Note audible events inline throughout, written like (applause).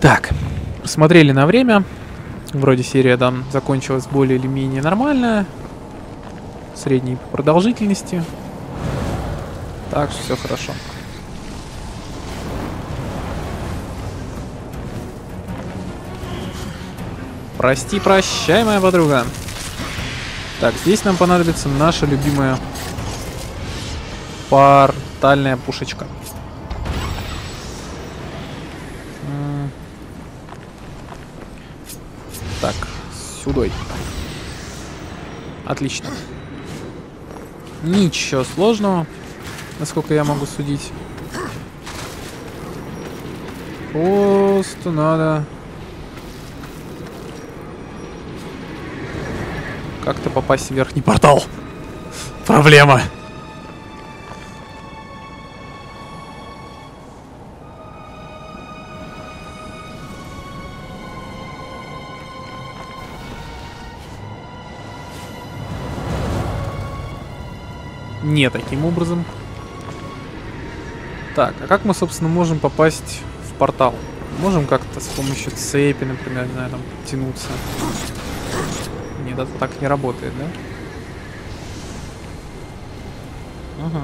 Так, посмотрели на время. Вроде серия там закончилась более или менее нормально. Средней по продолжительности. Так все хорошо. Прости, прощай, моя подруга. Так, здесь нам понадобится наша любимая портальная пушечка. М. Так, сюдой. Отлично. Ничего сложного, насколько я могу судить. Просто надо как-то попасть в верхний портал. (laughs) Проблема. Не таким образом. Так, а как мы, собственно, можем попасть в портал? Можем как-то с помощью цепи, например, не знаю, там, тянуться. Нет, это так не работает, да? Ага.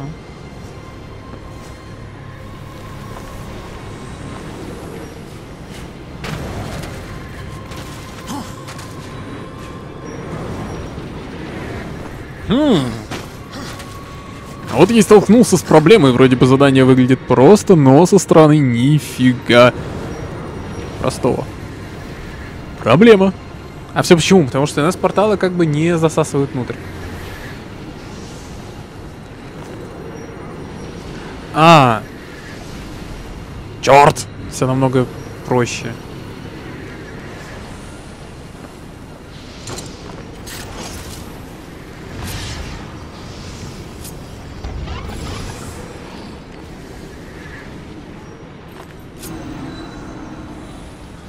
Хм. А вот я столкнулся с проблемой, вроде бы задание выглядит просто, но со стороны нифига простого. Проблема. А все почему? Потому что нас порталы как бы не засасывают внутрь. А, Черт! все намного проще.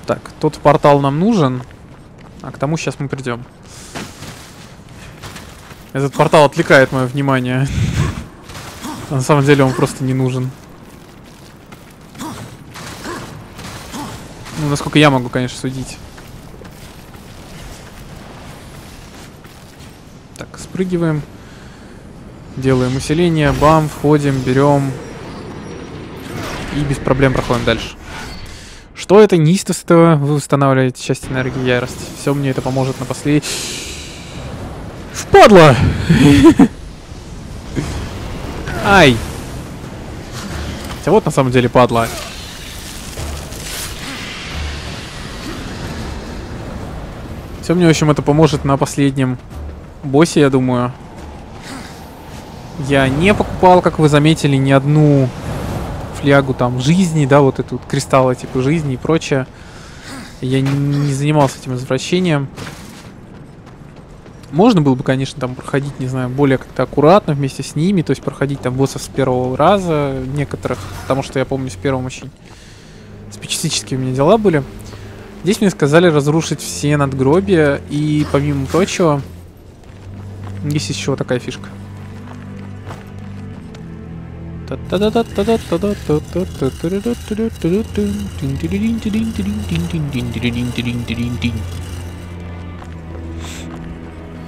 Так, тот портал нам нужен, а к тому сейчас мы придем. Этот портал отвлекает мое внимание. (laughs) На самом деле он просто не нужен. Ну, насколько я могу, конечно, судить. Так, спрыгиваем. Делаем усиление, бам, входим, берем. И без проблем проходим дальше. Что это неистовство? Вы устанавливаете часть энергии ярости. Все мне это поможет на последней... Впадло! Ай! Хотя вот на самом деле падла. Все мне, в общем, это поможет на последнем боссе, я думаю. Я не покупал, как вы заметили, ни одну флягу там жизни, да, вот эту вот кристаллы типа жизни и прочее. Я не, не занимался этим извращением. Можно было бы, конечно, там проходить, не знаю, более как-то аккуратно вместе с ними, то есть проходить там боссов с первого раза, некоторых, потому что я помню, с первым очень специфические у меня дела были. Здесь мне сказали разрушить все надгробия, и помимо прочего, есть еще такая фишка.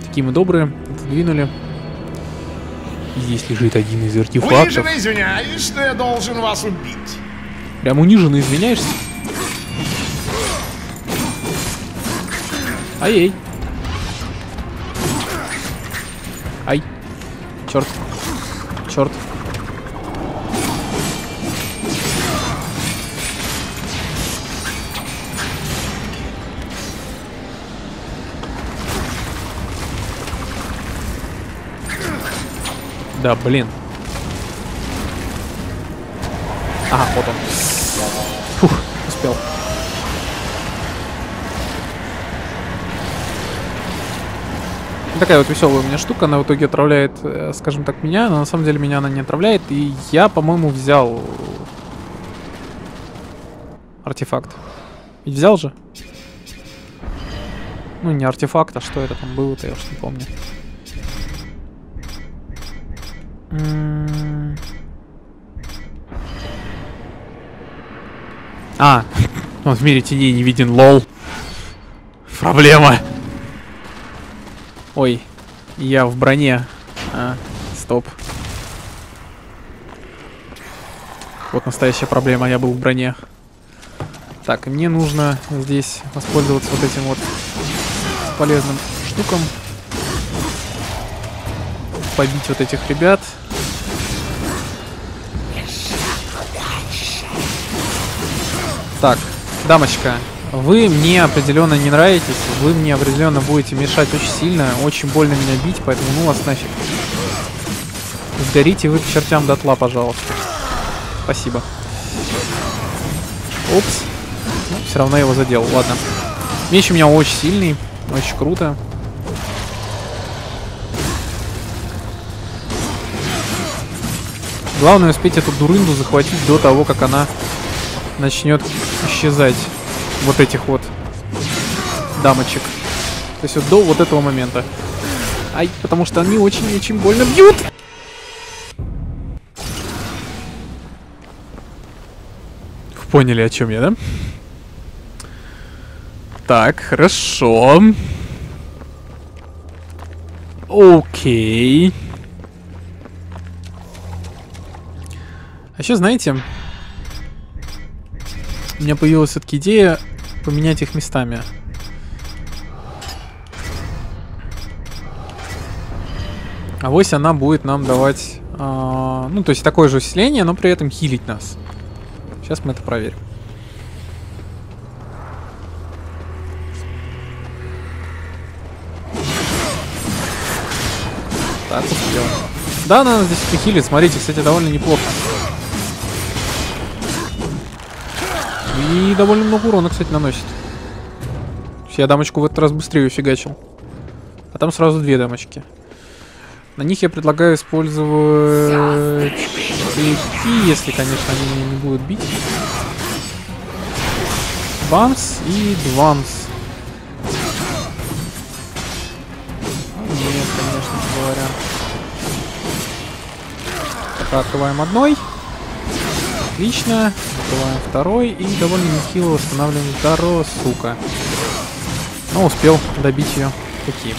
Такие мы добрые, сдвинули. Здесь лежит один из артефактов. Униженно извиняюсь, что я должен вас убить. Прям униженно извиняешься? Ай-эй. Ай. Черт. Черт. Да, блин. Ага, вот он. Фух, успел. Такая вот веселая у меня штука, она в итоге отравляет, э, скажем так, меня, но на самом деле меня она не отравляет, и я, по-моему, взял артефакт. Ведь взял же? Ну, не артефакт, а что это там было-то, я уж не помню. А, Он в мире теней не виден, лол. Проблема. Ой, я в броне. А, стоп. Вот настоящая проблема, я был в броне. Так, мне нужно здесь воспользоваться вот этим вот полезным штуком. Побить вот этих ребят. Так, дамочка, вы мне определенно не нравитесь, вы мне определенно будете мешать очень сильно, очень больно меня бить, поэтому ну вас нафиг. Сгорите вы к чертям дотла, пожалуйста. Спасибо. Опс. Ну, все равно его задел, ладно. Меч у меня очень сильный, очень круто. Главное успеть эту дурынду захватить до того, как она начнет исчезать. Вот этих вот дамочек. То есть вот до вот этого момента. Ай, потому что они очень-очень больно бьют. Поняли, о чем я, да? Так, хорошо. Окей. А еще, знаете, у меня появилась все-таки идея поменять их местами. А вось она будет нам давать, а, ну, то есть такое же усиление, но при этом хилить нас. Сейчас мы это проверим. Да, она здесь похилит, смотрите, кстати, довольно неплохо. И довольно много урона, кстати, наносит. Я дамочку в этот раз быстрее фигачил. А там сразу две дамочки. На них я предлагаю использовать клепки, если, конечно, они меня не будут бить. Бамс и Двамс. Нет, конечно говоря. Открываем одной. Отлично. Открываем второй. И довольно нехило восстанавливаем здорово, сука. Но успел добить ее. Такие.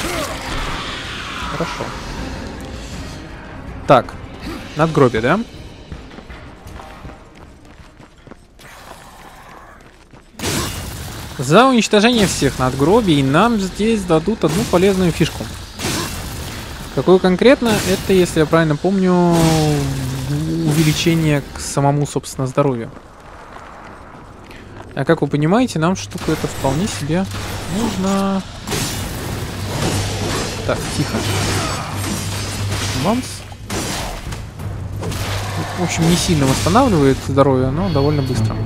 Хорошо. Так. Надгробие, да? За уничтожение всех надгробий нам здесь дадут одну полезную фишку. Какую конкретно? Это, если я правильно помню, увеличение к самому, собственно, здоровью. А как вы понимаете, нам штука это вполне себе нужно... Так, тихо. Бамс. В общем, не сильно восстанавливает здоровье, но довольно быстро.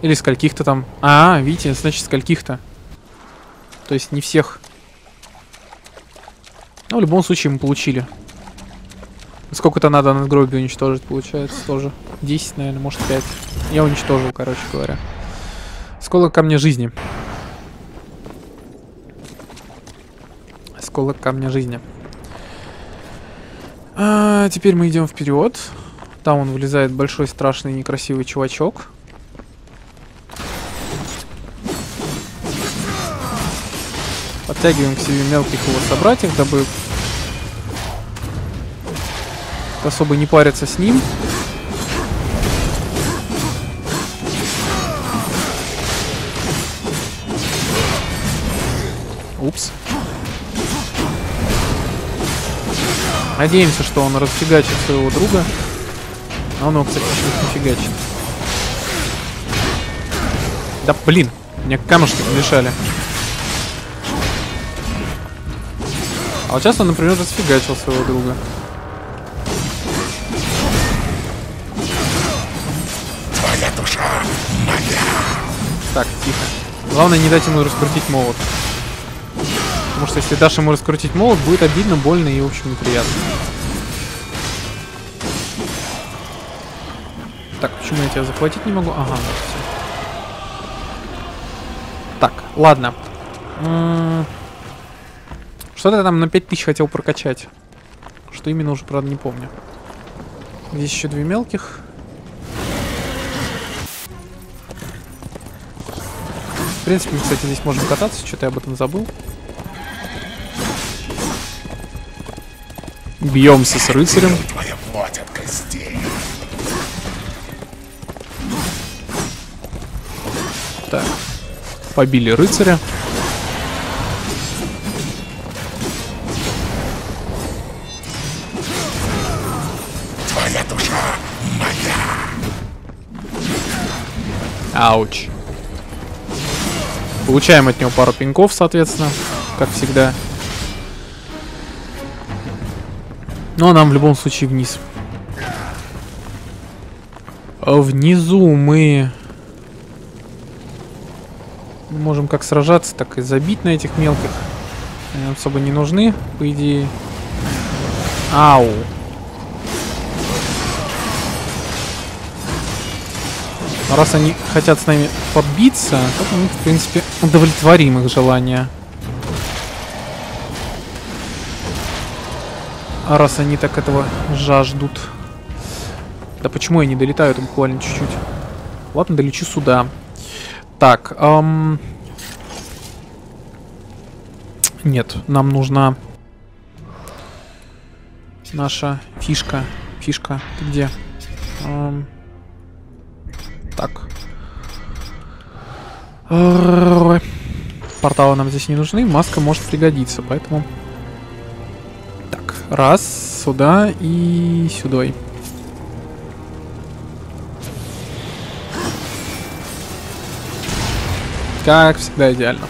Или скольких-то там. А, видите, значит скольких-то. То есть не всех. Но в любом случае мы получили. Сколько-то надо надгробие уничтожить, получается, тоже. 10, наверное, может 5. Я уничтожил, короче говоря. Сколок камня жизни. Сколок камня жизни. А, теперь мы идем вперед. Там он вылезает большой, страшный, некрасивый чувачок. Подтягиваем к себе мелких его собратьев, дабы особо не париться с ним. Упс. Надеемся, что он расфигачит своего друга. А он его, кстати, еще не. Да блин, мне камушки помешали. А вот сейчас он, например, расфигачил своего друга. Так, тихо. Главное не дать ему раскрутить молот. Потому что если дашь ему раскрутить молот, будет обидно, больно и, в общем, неприятно. Так, почему я тебя захватить не могу? Ага, все. Так, ладно. Что-то я там на 5000 хотел прокачать. Что именно уже, правда, не помню. Здесь еще две мелких. Принципе, мы, кстати, здесь можем кататься. Что-то я об этом забыл. Бьемся с рыцарем. Так. Побили рыцаря. Твоя. Ауч. Получаем от него пару пинков, соответственно, как всегда. Ну, а нам в любом случае вниз. А Внизу мы можем как сражаться, так и забить на этих мелких. Они нам особо не нужны, по идее. Ау. Раз они хотят с нами побиться, то мы, в принципе, удовлетворим их желание. А раз они так этого жаждут. Да почему я не долетаю буквально чуть-чуть? Ладно, долечу сюда. Так, эм... Нет, нам нужна наша фишка. Фишка, ты где? Эм, Так. Порталы нам здесь не нужны, маска может пригодиться, поэтому... Так, раз, сюда и сюда. Как всегда идеально.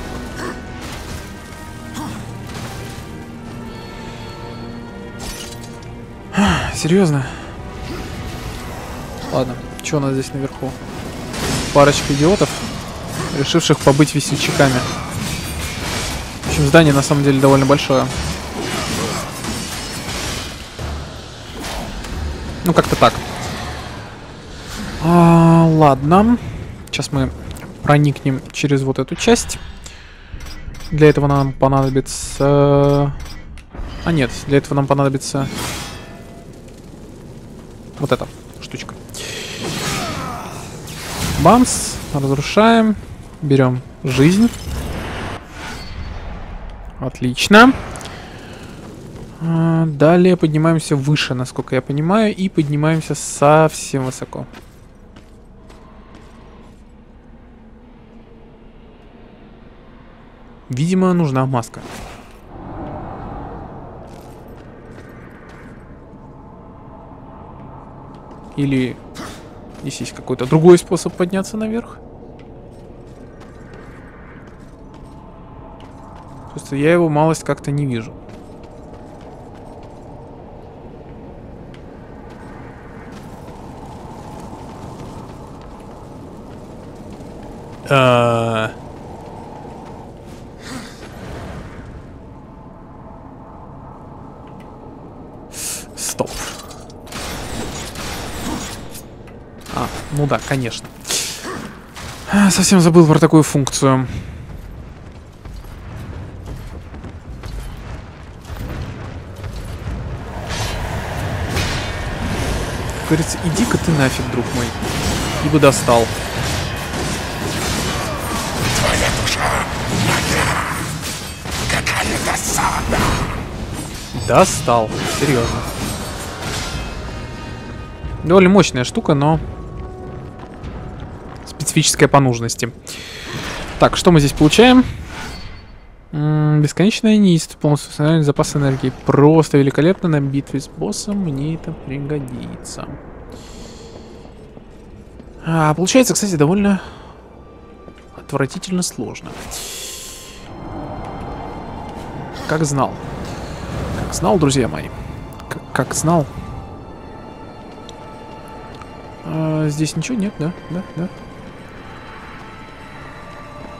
Серьезно? Ладно, что у нас здесь наверху? Парочка идиотов, решивших побыть весельчаками. В общем, здание на самом деле довольно большое. Ну, как-то так. А, ладно. Сейчас мы проникнем через вот эту часть. Для этого нам понадобится... А нет, для этого нам понадобится... Вот эта Бамс. Разрушаем. Берем жизнь. Отлично. А, Далее поднимаемся выше, насколько я понимаю, и поднимаемся совсем высоко. Видимо, нужна маска. Или здесь есть какой-то другой способ подняться наверх? Просто я его малость как-то не вижу. А, Стоп. А, ну да, конечно. А, Совсем забыл про такую функцию. Говорится, иди-ка ты нафиг, друг мой. Ибо достал. Твоя душа моя. Какая досада. Достал. Серьезно. Довольно мощная штука, но специфическая по нужности. Так, что мы здесь получаем? М, Бесконечная неистость, полностью запас энергии. Просто великолепно на битве с боссом. Мне это пригодится. А, получается, кстати, довольно отвратительно сложно. Как знал. Как знал, друзья мои. Как, как знал. А, здесь ничего нет, да? Да, да.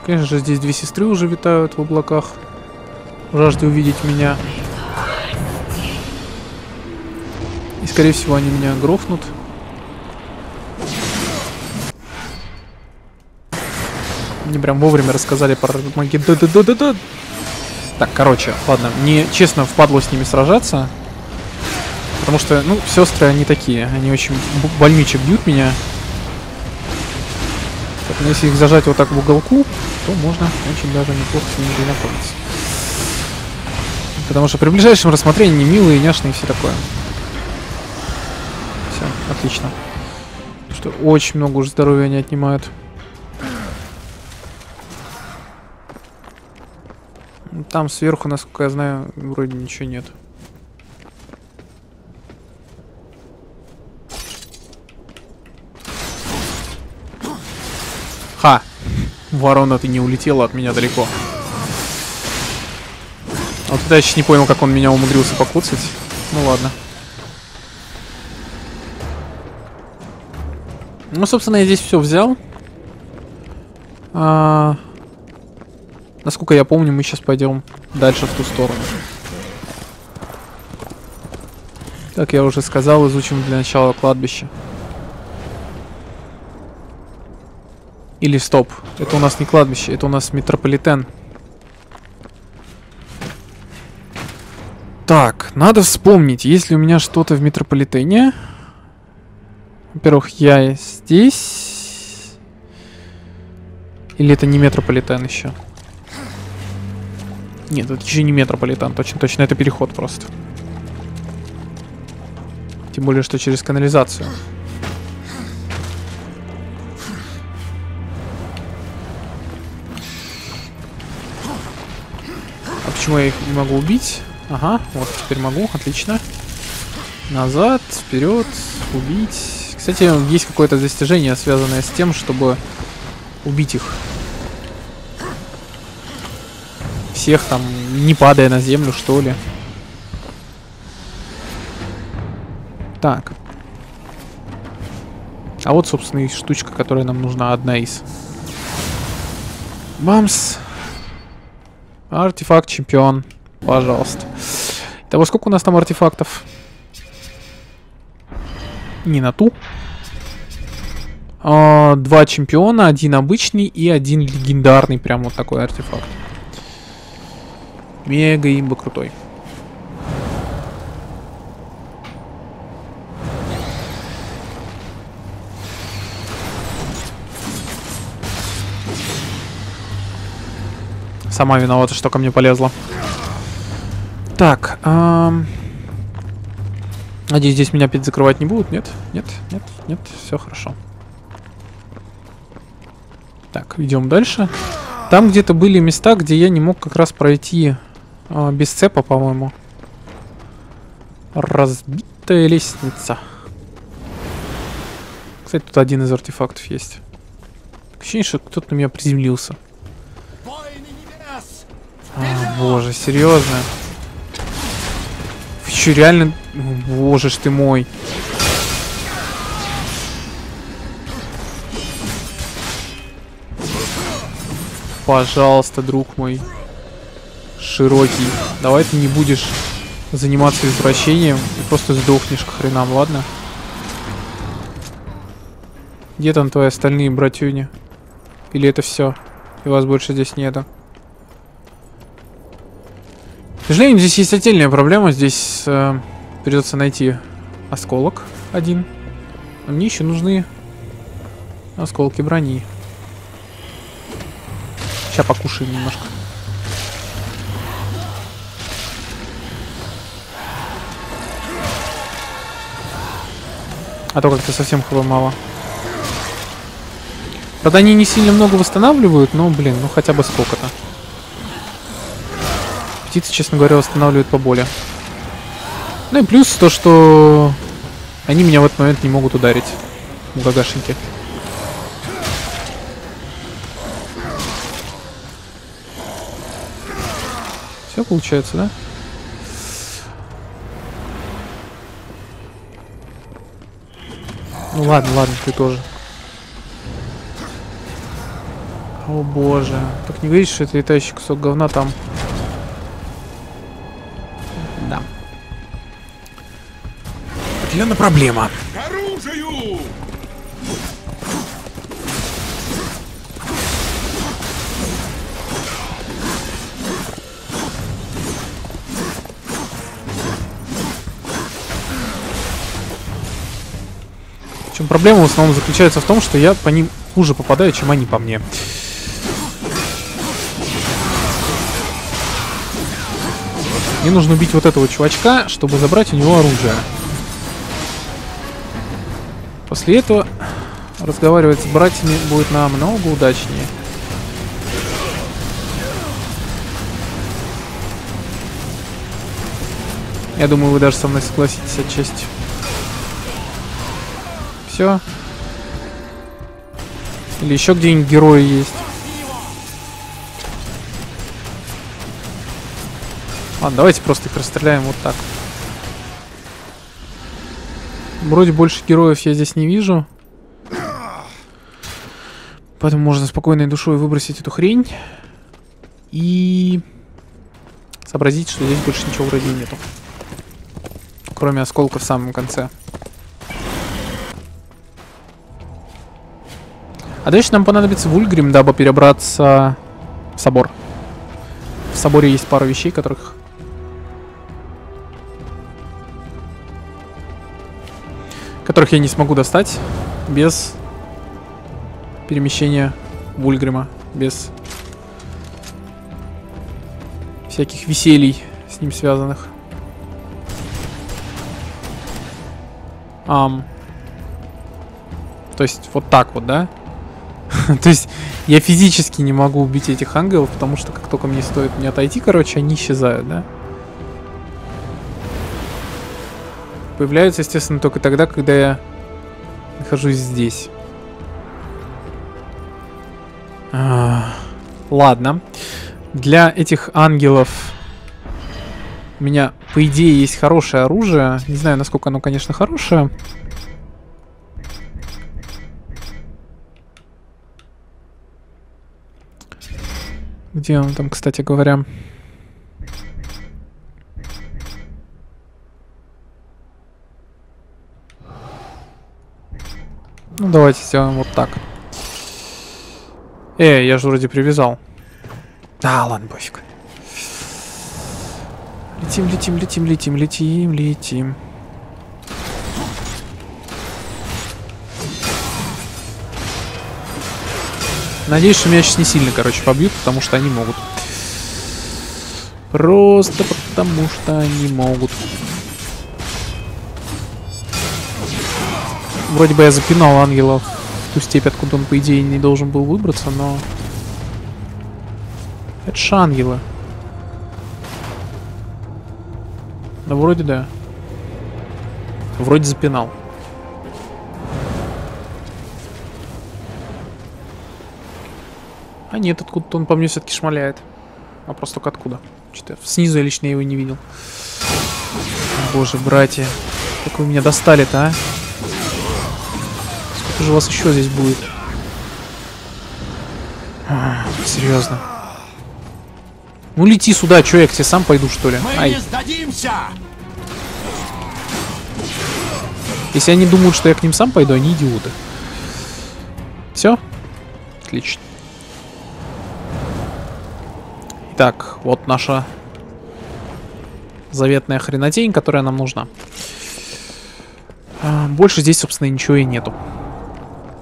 Конечно же, здесь две сестры уже витают в облаках. Жажды увидеть меня. И, скорее всего, они меня грохнут. Мне прям вовремя рассказали про Армагеддон. Так, короче, ладно, мне честно впадло с ними сражаться. Потому что, ну, сестры, они такие. Они очень больничек бьют меня. Но если их зажать вот так в уголку, то можно очень даже неплохо с ними знакомиться. Потому что при ближайшем рассмотрении они милые, няшные и все такое. Все, отлично. Что очень много уже здоровья они отнимают. Там сверху, насколько я знаю, вроде ничего нет. Ха! Ворона, ты не улетела от меня далеко. Вот это я еще не понял, как он меня умудрился покуцать. Ну ладно. Ну, собственно, я здесь все взял. А, насколько я помню, мы сейчас пойдем дальше в ту сторону. Как я уже сказал, изучим для начала кладбище. Или стоп, это у нас не кладбище, это у нас метрополитен. Так, надо вспомнить, есть ли у меня что-то в метрополитене. Во-первых, я здесь. Или это не метрополитен еще? Нет, это еще не метрополитен, точно-точно, это переход просто. Тем более, что через канализацию. Почему я их не могу убить? Ага, вот теперь могу, отлично. Назад, вперед, убить. Кстати, есть какое-то достижение, связанное с тем, чтобы убить их. Всех там, не падая на землю, что ли. Так. А вот, собственно, и штучка, которая нам нужна, одна из. Бамс. Артефакт чемпион. Пожалуйста. Того сколько у нас там артефактов? Не на ту. А, два чемпиона, один обычный и один легендарный. Прям вот такой артефакт. Мега имба крутой. Сама виновата, что ко мне полезла. Так, эм... Надеюсь, здесь меня опять закрывать не будут? Нет? Нет? Нет? Нет? Все хорошо. Так, идем дальше. Там где-то были места, где я не мог как раз пройти э, без цепа, по-моему. Разбитая лестница. Кстати, тут один из артефактов есть. Ощущение, что кто-то на меня приземлился. Боже, серьезно? Что, реально... Боже ж ты мой. Пожалуйста, друг мой. Широкий. Давай ты не будешь заниматься извращением и просто сдохнешь к хренам, ладно? Где там твои остальные братюни? Или это все? И вас больше здесь нету? Сожалению, здесь есть отдельная проблема. Здесь э, придется найти осколок один. А мне еще нужны осколки брони. Сейчас покушаем немножко. А то как-то совсем хп мало. Правда, они не сильно много восстанавливают, но, блин, ну хотя бы сколько-то. Птицы, честно говоря, восстанавливают поболее. Ну и плюс то, что они меня в этот момент не могут ударить. Гагашеньки. Все получается, да? Ну ладно, ладно, ты тоже. О боже. Так не говоришь, что это летающий кусок говна там. Определенно проблема. К оружию! Причем проблема в основном заключается в том, что я по ним хуже попадаю, чем они по мне. Мне нужно убить вот этого чувачка, чтобы забрать у него оружие. После этого разговаривать с братьями будет намного удачнее. Я думаю, вы даже со мной согласитесь отчасти. Все. Или еще где-нибудь герои есть. Ладно, давайте просто их расстреляем вот так. Вроде больше героев я здесь не вижу. Поэтому можно спокойной душой выбросить эту хрень. И сообразить, что здесь больше ничего вроде нету. Кроме осколка в самом конце. А дальше нам понадобится Вульгрим, дабы перебраться в собор. В соборе есть пара вещей, которых... Которых я не смогу достать без перемещения Вульгрима. Без всяких веселий с ним связанных. Ам. То есть вот так вот, да? (laughs) То есть я физически не могу убить этих ангелов, потому что как только мне стоит мне отойти, короче, они исчезают, да? Появляются, естественно, только тогда, когда я нахожусь здесь. А, ладно. Для этих ангелов у меня, по идее, есть хорошее оружие. Не знаю, насколько оно, конечно, хорошее. Где он там, кстати говоря? Ну, давайте сделаем вот так. Э, я же вроде привязал. А, ладно, пофиг. Летим, летим, летим, летим, летим, летим. Надеюсь, что меня сейчас не сильно, короче, побьют, потому что они могут. Просто потому что они могут. Вроде бы я запинал ангела в ту степь, откуда он, по идее, не должен был выбраться, но... Это ж ангелы. Да вроде да. Вроде запинал. А нет, откуда-то он по мне все-таки шмаляет. Вопрос только откуда. Что-то снизу я лично его не видел. Боже, братья. Как вы меня достали-то, а? Сколько же вас еще здесь будет? А, серьезно. Ну лети сюда, что я к тебе сам пойду, что ли? Мы Ай. не сдадимся! Если они думают, что я к ним сам пойду, они идиоты. Все? Отлично. Итак, вот наша заветная хренотень, которая нам нужна. А, больше здесь, собственно, ничего и нету.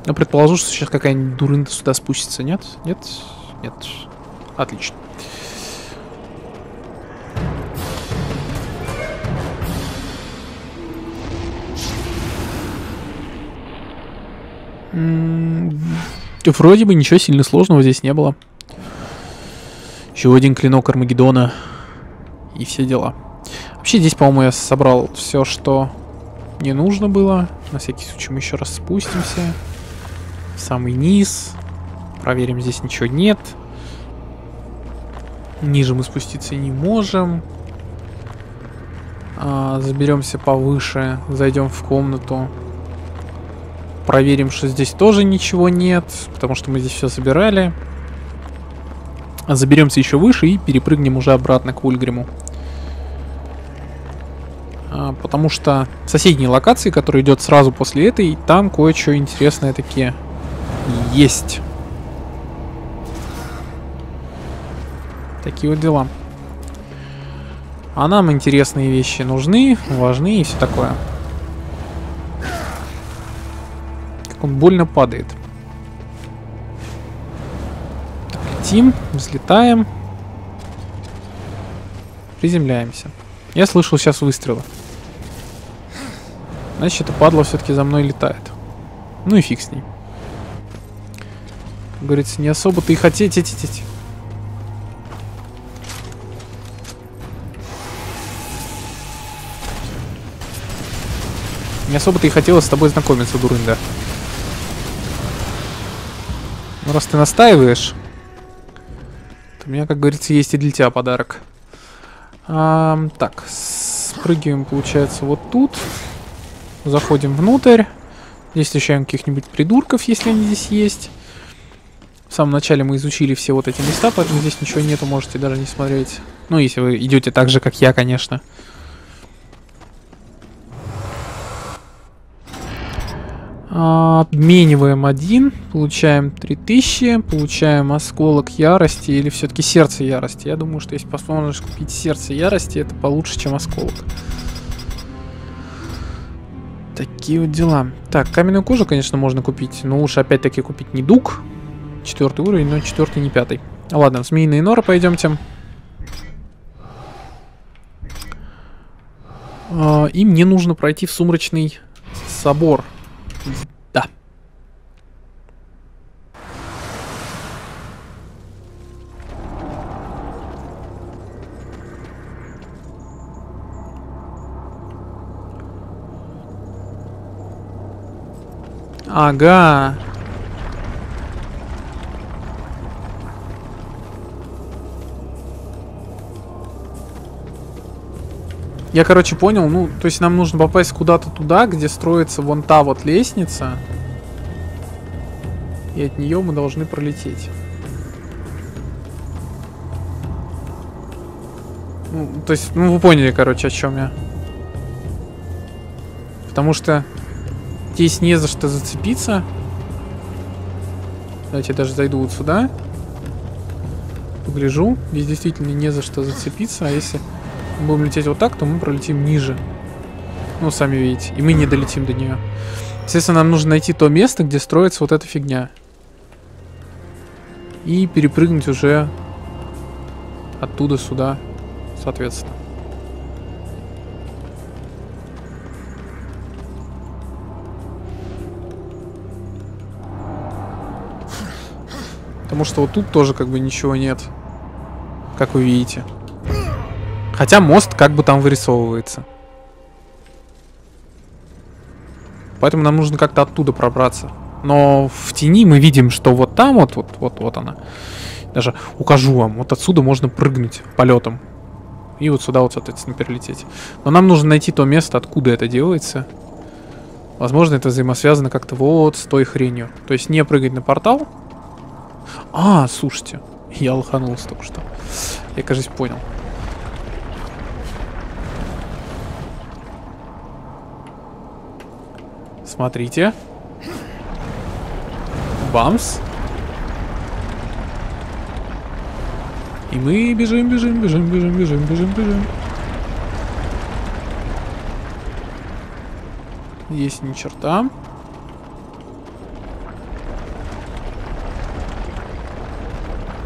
Я предположу, что сейчас какая-нибудь дурында сюда спустится. Нет? Нет? Нет. Отлично. Вроде бы ничего сильно сложного здесь не было. Еще один клинок Армагеддона. И все дела. Вообще здесь, по-моему, я собрал все, что не нужно было. На всякий случай мы еще раз спустимся. В самый низ. Проверим, здесь ничего нет. Ниже мы спуститься не можем. А, заберемся повыше. Зайдем в комнату. Проверим, что здесь тоже ничего нет. Потому что мы здесь все собирали. Заберемся еще выше и перепрыгнем уже обратно к Ульгриму. А, потому что соседние локации, которые идет сразу после этой, там кое-что интересное такие есть. Такие вот дела. А нам интересные вещи нужны, важны и все такое. Как он больно падает. летим, взлетаем. Приземляемся. Я слышал сейчас выстрелы. Значит, это падла все-таки за мной летает. Ну и фиг с ней. Говорится, не особо-то и хотеть. Эти, эти. Не особо-то и хотелось с тобой знакомиться, дурында. Ну, раз ты настаиваешь, то у меня, как говорится, есть и для тебя подарок. А, так, спрыгиваем, получается, вот тут. Заходим внутрь. Здесь встречаем каких-нибудь придурков, если они здесь есть. В самом начале мы изучили все вот эти места, поэтому здесь ничего нету, можете даже не смотреть. Ну, если вы идете так же, как я, конечно. А, обмениваем один, получаем 3000, получаем осколок ярости или все-таки сердце ярости. Я думаю, что если посмотришь купить сердце ярости, это получше, чем осколок. Такие вот дела. Так, каменную кожу, конечно, можно купить, но лучше опять-таки купить не дуг. Четвертый уровень, но четвертый, не пятый. Ладно, в змеиные норы пойдемте. А, и мне нужно пройти в сумрачный собор. Да. Ага. Я, короче, понял, ну, то есть нам нужно попасть куда-то туда, где строится вон та вот лестница. И от нее мы должны пролететь. Ну, то есть, ну, вы поняли, короче, о чем я. Потому что здесь не за что зацепиться. Давайте я даже зайду вот сюда. Погляжу. Здесь действительно не за что зацепиться, а если будем лететь вот так, то мы пролетим ниже. Ну, сами видите. И мы не долетим до нее. Естественно, нам нужно найти то место, где строится вот эта фигня. И перепрыгнуть уже оттуда сюда, соответственно. Потому что вот тут тоже как бы ничего нет. Как вы видите. Хотя мост как бы там вырисовывается. Поэтому нам нужно как-то оттуда пробраться. Но в тени мы видим, что вот там вот, вот, вот, вот она. Даже укажу вам. Вот отсюда можно прыгнуть полетом. И вот сюда вот, соответственно, перелететь. Но нам нужно найти то место, откуда это делается. Возможно, это взаимосвязано как-то вот с той хренью. То есть не прыгать на портал. А, слушайте. Я лоханулся только что. Я, кажется, понял. Смотрите. Бамс. И мы бежим, бежим, бежим, бежим, бежим, бежим, бежим. Есть ни черта.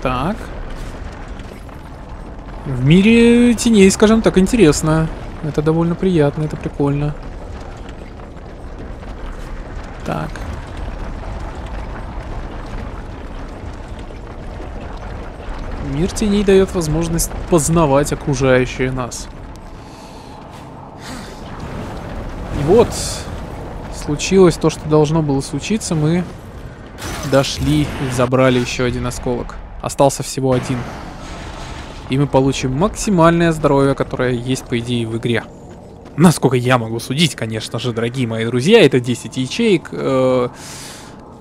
Так. В мире теней, скажем так, интересно. Это довольно приятно, это прикольно. Так. Мир теней дает возможность познавать окружающее нас. И вот, случилось то, что должно было случиться. Мы дошли и забрали еще один осколок. Остался всего один. И мы получим максимальное здоровье, которое есть, по идее, в игре. Насколько я могу судить, конечно же, дорогие мои друзья, это 10 ячеек. Э,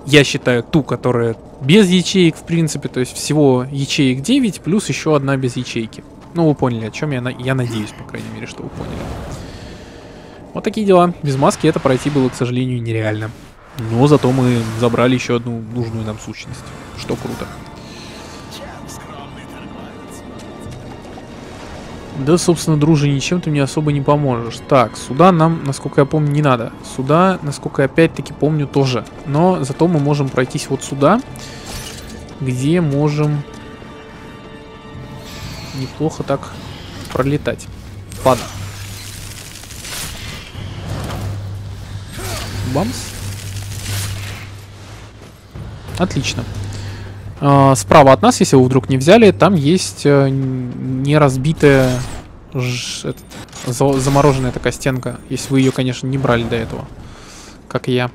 я считаю ту, которая без ячеек, в принципе, то есть всего ячеек 9, плюс еще одна без ячейки. Ну, вы поняли, о чем я, я надеюсь, по крайней мере, что вы поняли. Вот такие дела. Без маски это пройти было, к сожалению, нереально. Но зато мы забрали еще одну нужную нам сущность, что круто. Да, собственно, дружи, ничем ты мне особо не поможешь. Так, сюда нам, насколько я помню, не надо. Сюда, насколько я опять-таки помню, тоже. Но зато мы можем пройтись вот сюда, где можем неплохо так пролетать. Ладно. Бамс. Отлично. А, Справа от нас, если вы вдруг не взяли, там есть э, неразбитая ж- этот, замороженная такая стенка. Если вы ее, конечно, не брали до этого. Как и я.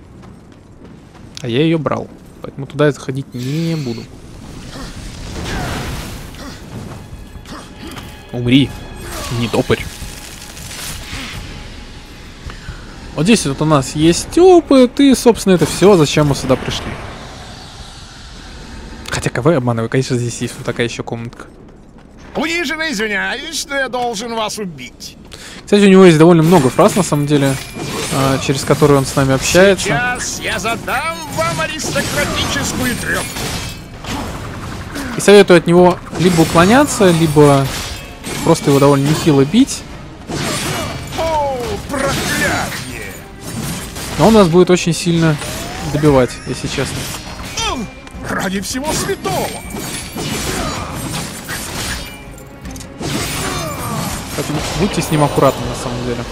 А я ее брал. Поэтому туда я заходить не буду. Умри. Не топырь. Вот здесь вот у нас есть опыт, и, собственно, это все, зачем мы сюда пришли. Хотя кого я обманываю, конечно, здесь есть вот такая еще комнатка. Униженно извиняюсь, что я должен вас убить. Кстати, у него есть довольно много фраз, на самом деле, а, через которые он с нами общается. Сейчас я задам вам аристократическую трёпку. И советую от него либо уклоняться, либо просто его довольно нехило бить. О, проклятие! Но он нас будет очень сильно добивать, если честно. Ради всего святого! Будьте с ним аккуратны, на самом деле.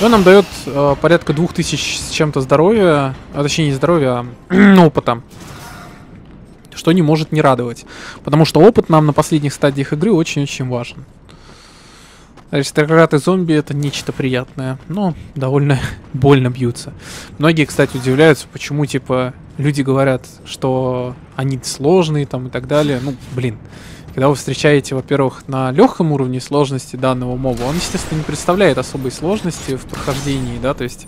И он нам дает э, порядка 2000 с чем-то здоровья, а точнее не здоровья, а (clears throat) опыта. Что не может не радовать. Потому что опыт нам на последних стадиях игры очень-очень важен. Аристократы зомби это нечто приятное, но довольно (laughs) больно бьются. Многие, кстати, удивляются, почему, типа, люди говорят, что они сложные там и так далее. Ну, блин. Когда вы встречаете, во-первых, на легком уровне сложности данного моба, он, естественно, не представляет особой сложности в прохождении, да, то есть,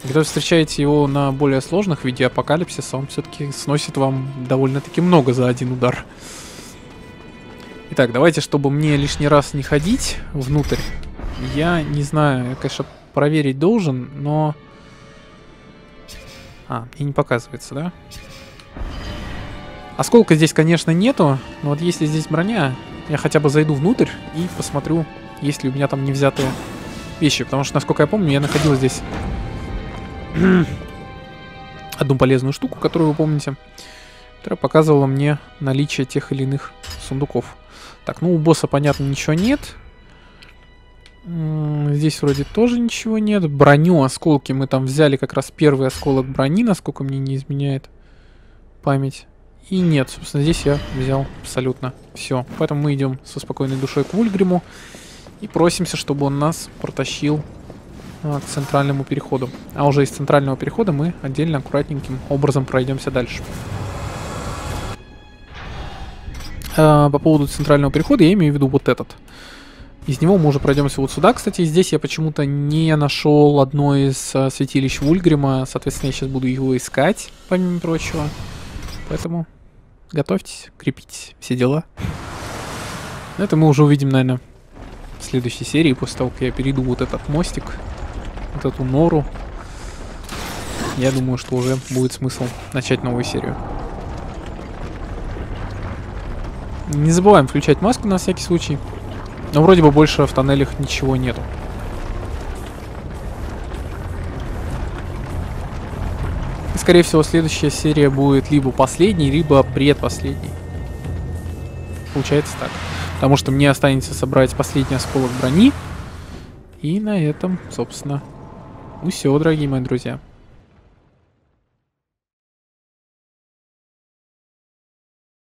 когда вы встречаете его на более сложных виде апокалипсиса, он все-таки сносит вам довольно-таки много за один удар. Итак, давайте, чтобы мне лишний раз не ходить внутрь, я не знаю, я, конечно, проверить должен, но... А, и не показывается, да? Осколка здесь, конечно, нету, но вот если здесь броня, я хотя бы зайду внутрь и посмотрю, есть ли у меня там не взятые вещи. Потому что, насколько я помню, я находил здесь (clears throat) одну полезную штуку, которую вы помните, которая показывала мне наличие тех или иных сундуков. Так, ну у босса, понятно, ничего нет. Здесь вроде тоже ничего нет. Броню, осколки мы там взяли как раз первый осколок брони, насколько мне не изменяет память. И нет, собственно, здесь я взял абсолютно все. Поэтому мы идем со спокойной душой к Вульгриму и просимся, чтобы он нас протащил а, к центральному переходу. А уже из центрального перехода мы отдельно аккуратненьким образом пройдемся дальше. А, по поводу центрального перехода я имею в виду вот этот. Из него мы уже пройдемся вот сюда. Кстати, здесь я почему-то не нашел одно из а, святилищ Вульгрима. Соответственно, я сейчас буду его искать, помимо прочего. Поэтому готовьтесь, крепитесь, все дела. Но Это мы уже увидим, наверное, в следующей серии, после того, как я перейду вот этот мостик, вот эту нору. Я думаю, что уже будет смысл начать новую серию. Не забываем включать маску на всякий случай. Но вроде бы больше в тоннелях ничего нету. И, скорее всего, следующая серия будет либо последней, либо предпоследней. Получается так. Потому что мне останется собрать последний осколок брони. И на этом, собственно, все, дорогие мои друзья.